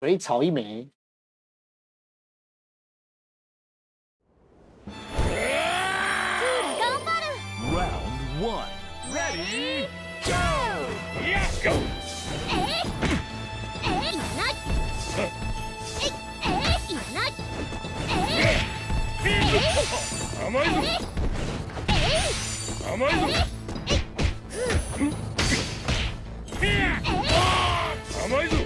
可以炒一枚。Round one. Ready? Go! Yeah, go! 甘いぞ甘いぞ甘いぞ甘いぞ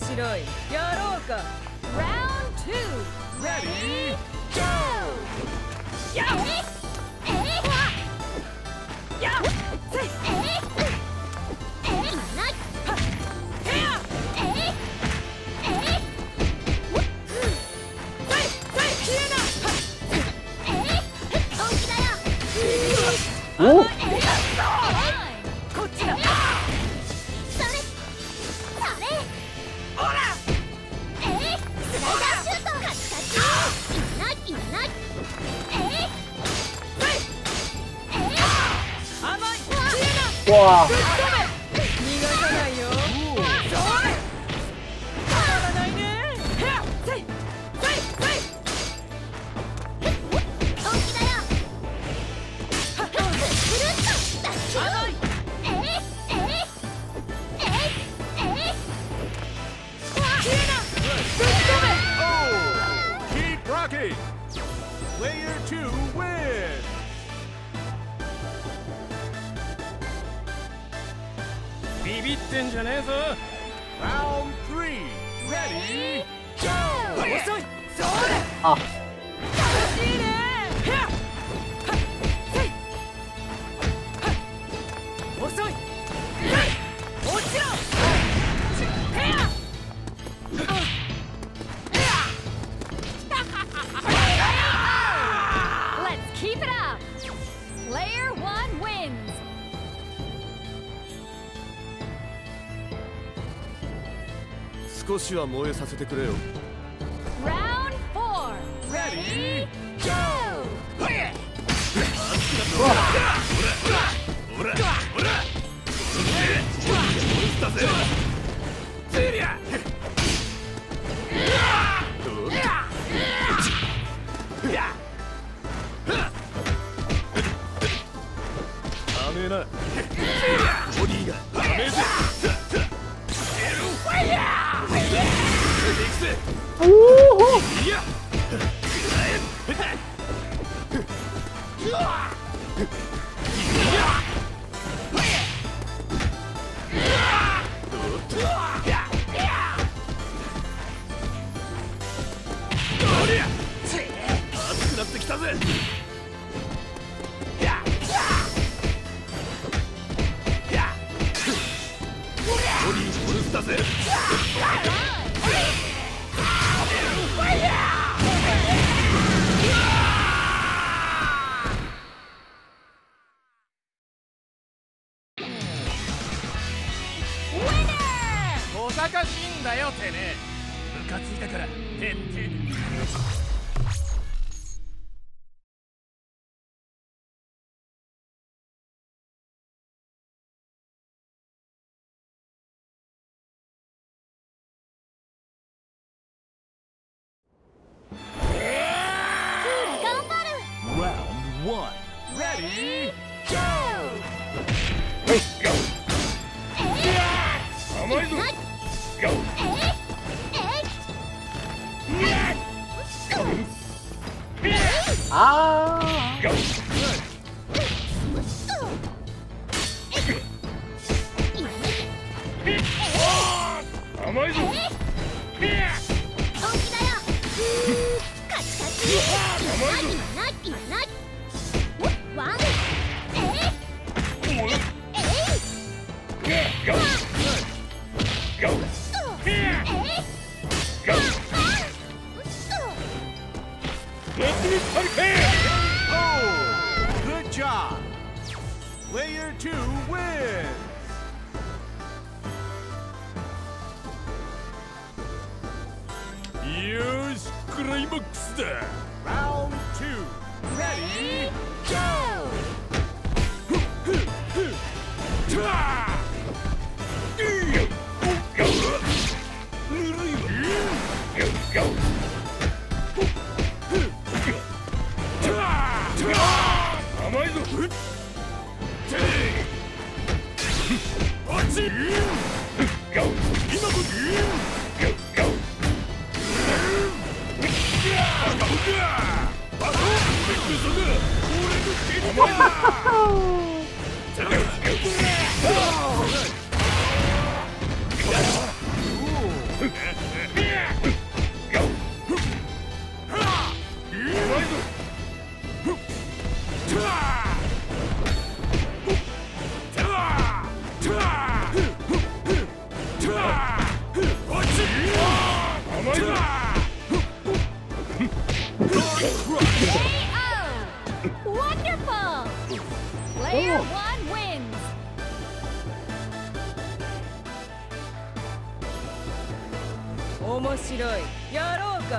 面白いやろうか Round two. Ready? Fine. 哇，あ楽しいねへっはっせいはっ遅い落ちろ少しは燃えさせてくれよ。Round four. Ready? Go! ダしてね。ムカついたから徹底甘いぞ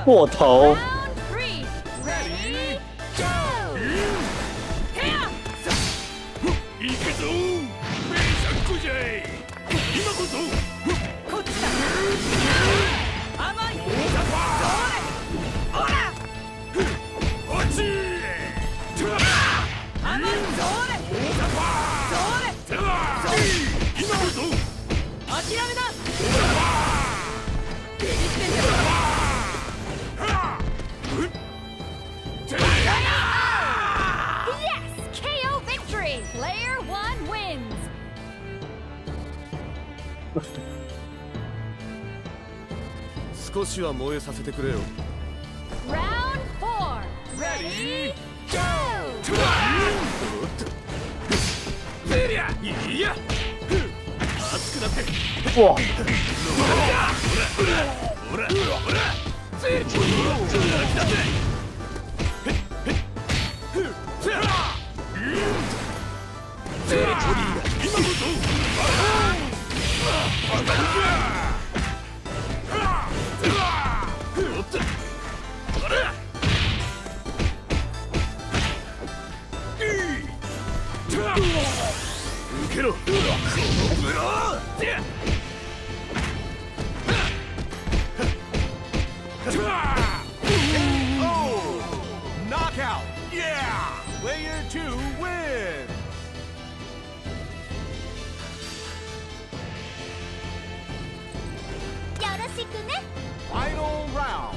好头。少しは燃えさせてくれよ Round 4 Ready Go! Yeah! ファイナルラウンド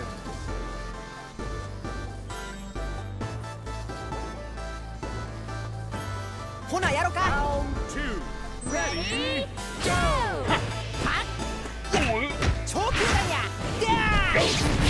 ほなやろか Round two. Ready, go. 長球弾や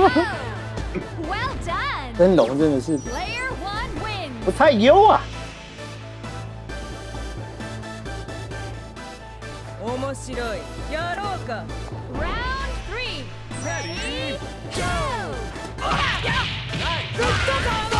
Well done! 真龙真的是 Player one wins! 不太优啊！面白いやろうか Round three! Ready, go. グッド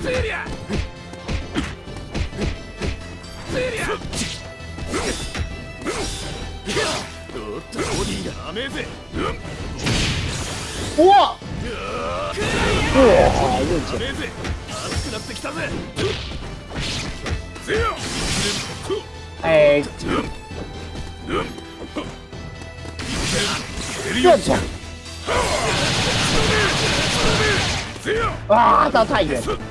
ーセリアセリアおっとボディが甘えぜ哇！哇，认真。甘えぜ熱くなってきたぜせや哎，认真。せや啊，到太远。おっと終わり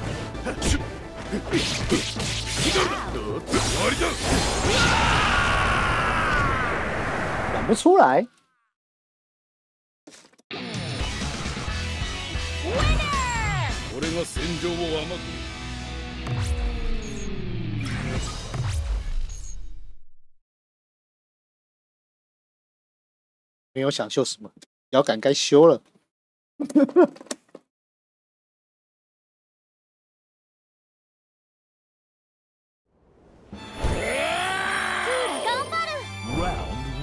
だ想不出来。 Winner! 俺が戦場を甘く没有想秀什么，摇杆该修了。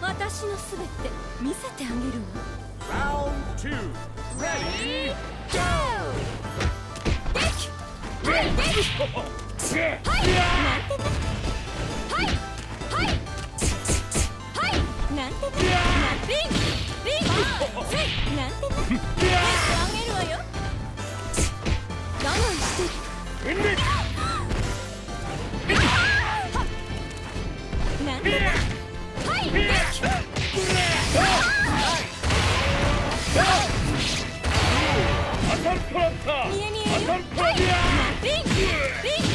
私のすべて見せてあげるわ Round two Ready, go! 見え見え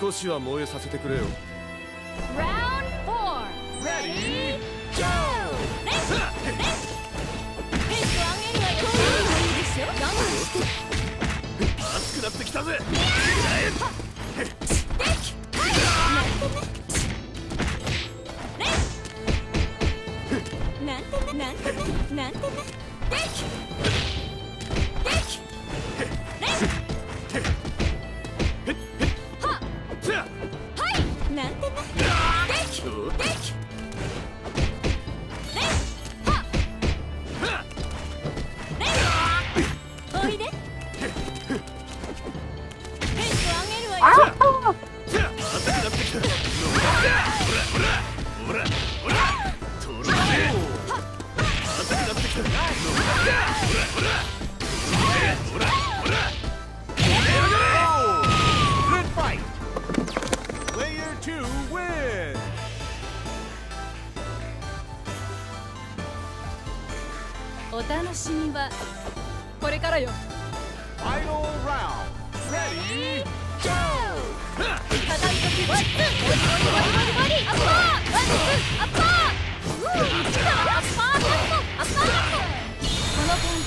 少し。熱くなってきたぜ。なんてな。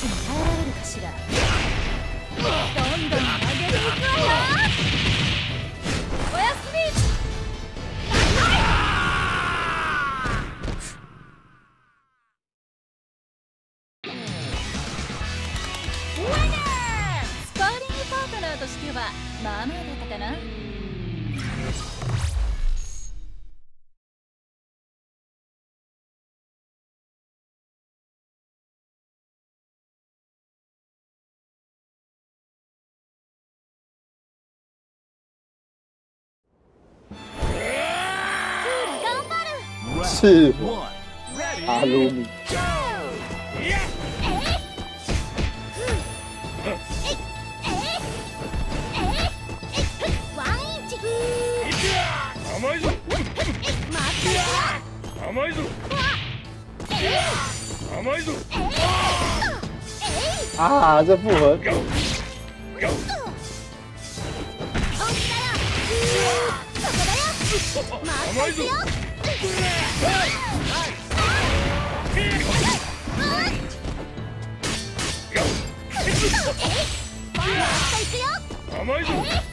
に耐えられるかしら。是，阿鲁米。哎哎哎哎！哎哎！阿。啊！阿。啊，这复合。阿麦子。甘いぞ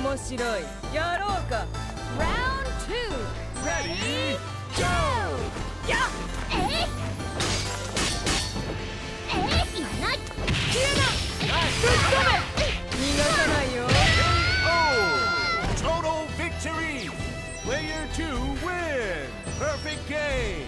面白いやろうか Round 2 Ready? Go! やっえいえいいらない消えなぶっ飛べ逃がさないよ KO! Total victory! Player 2 win! Perfect game!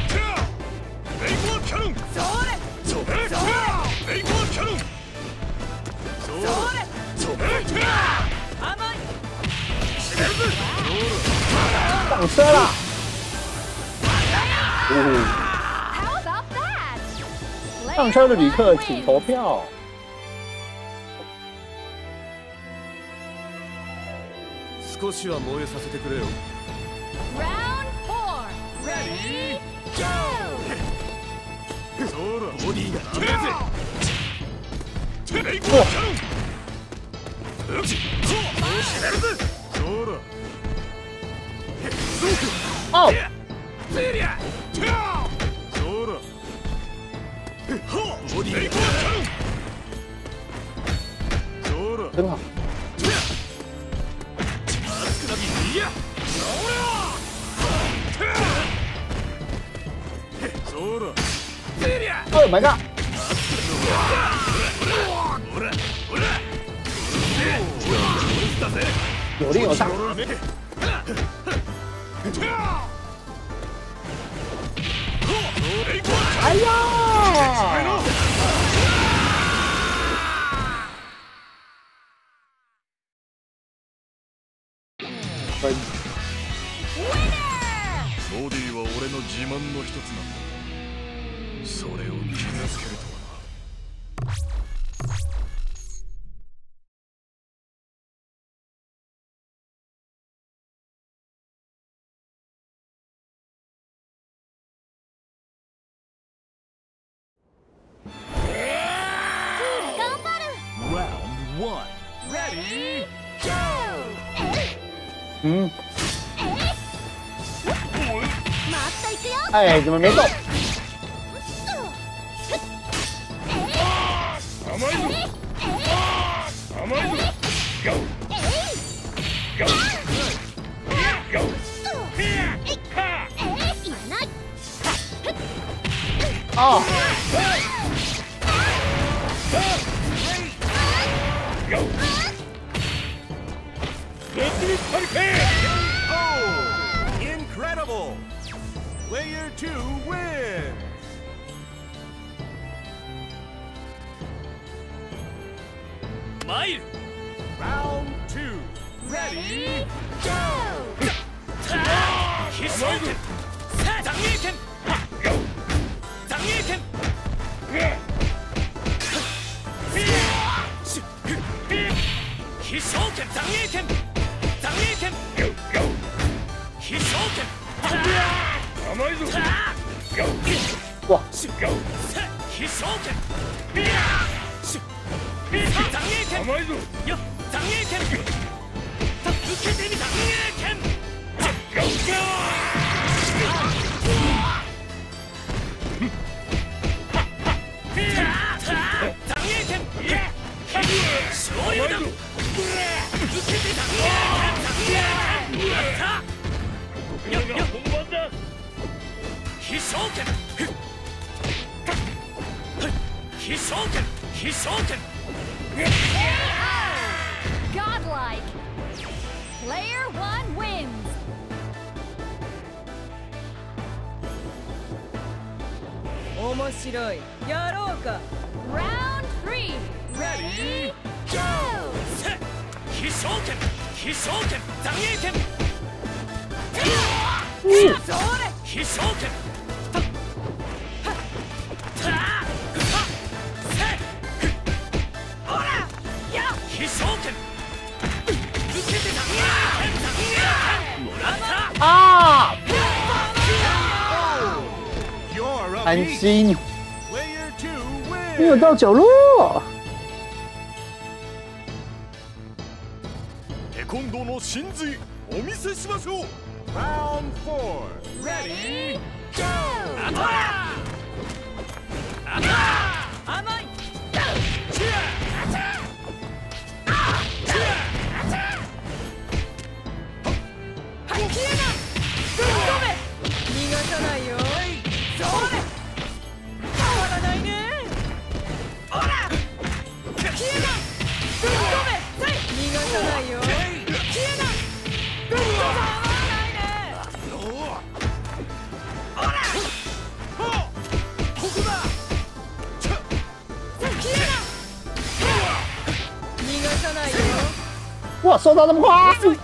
上车的旅客请投票。少しは燃えさせてくれよ Round four. Ready? Go! そうだボディがダメぜテレイゴーうちそうしめるぜそうだ哦，セリアそうだボディがそうだ真好。熱くなぎいやそうだセリア Oh my god！ほらほらだぜ有令有上。ダメ哎呀！ 分ボディは俺の自慢の一つなんだ。それを傷つけると嗯，また行くよ哎，怎么没动？甘いぞ甘いぞゴー哇，必勝剣残影剣甘いぞよ残影剣受けてみ残影剣残影剣勝利だ受けて残影剣残影剣やった He Hisoken! Hisoken! Godlike! Player one wins! Omoshiroi! Yarouka! Round three! Ready? Go! Hisoken! Hisoken! Zangieken! Hisoken! 安心， Player two 没有 wins. 到角落。テコンドーの真髄お見せしましょう Round four. Ready? Go! 甘い ないよ哇，收到那么快！